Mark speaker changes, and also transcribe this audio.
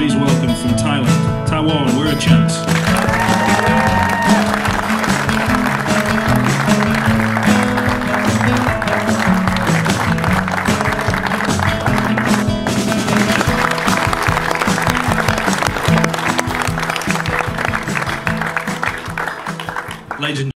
Speaker 1: please welcome from Thailand, Taiwan, we're a chance. Legend.